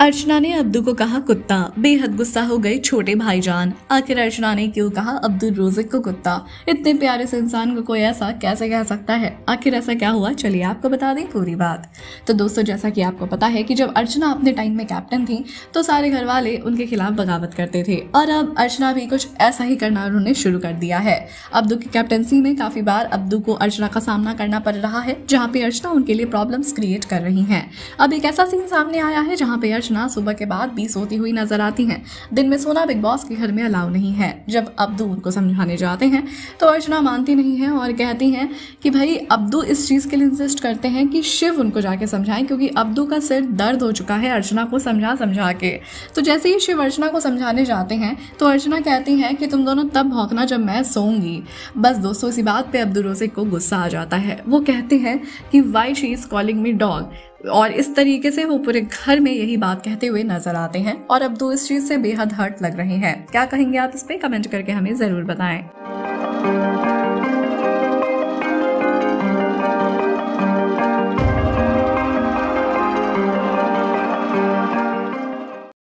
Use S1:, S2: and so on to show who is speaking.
S1: अर्चना ने अब्दू को कहा, कुत्ता, बेहद गुस्सा हो गए छोटे भाईजान। आखिर अर्चना ने क्यों कहा, अब्दुल रोजिक को कुत्ता? इतने प्यारे से इंसान को कोई ऐसा कैसे कह सकता है? आखिर ऐसा क्या हुआ? चलिए आपको बता दें पूरी बात। तो दोस्तों, जैसा कि आपको पता है कि जब अर्चना अपने टाइम में कैप्टन थी तो सारे घर वाले उनके खिलाफ बगावत करते थे। और अब अर्चना भी कुछ ऐसा ही करना उन्होंने शुरू कर दिया है। अब्दू की कैप्टनसी में काफ़ी बार अब्दू को अर्चना का सामना करना पड़ रहा है, जहाँ पे अर्चना उनके लिए प्रॉब्लम्स क्रिएट कर रही है। अब एक ऐसा सीन सामने आया है, जहाँ पे अर्चना अर्चना सुबह के बाद भी सोती हुई नज़र आती हैं। दिन में सोना बिग बॉस के घर में अलाउ नहीं है। जब अब्दू उनको समझाने जाते हैं तो अर्चना मानती नहीं है और कहती हैं कि भाई, अब्दू इस चीज़ के लिए इंसिस्ट करते हैं कि शिव उनको जाके समझाएँ, क्योंकि अब्दू का सिर दर्द हो चुका है अर्चना को समझा समझा के। तो जैसे ही शिव अर्चना को समझाने जाते हैं तो अर्चना कहती हैं कि तुम दोनों तब भौंकना जब मैं सोऊँगी। बस दोस्तों, इसी बात पे अब्दुल रोजिक को गुस्सा आ जाता है। वो कहते हैं कि why she is calling me dog और इस तरीके से वो पूरे घर में यही बात कहते हुए नज़र आते हैं। और अब दो इस चीज़ से बेहद हर्ट लग रहे हैं। क्या कहेंगे आप इस पे? कमेंट करके हमें ज़रूर बताएँ।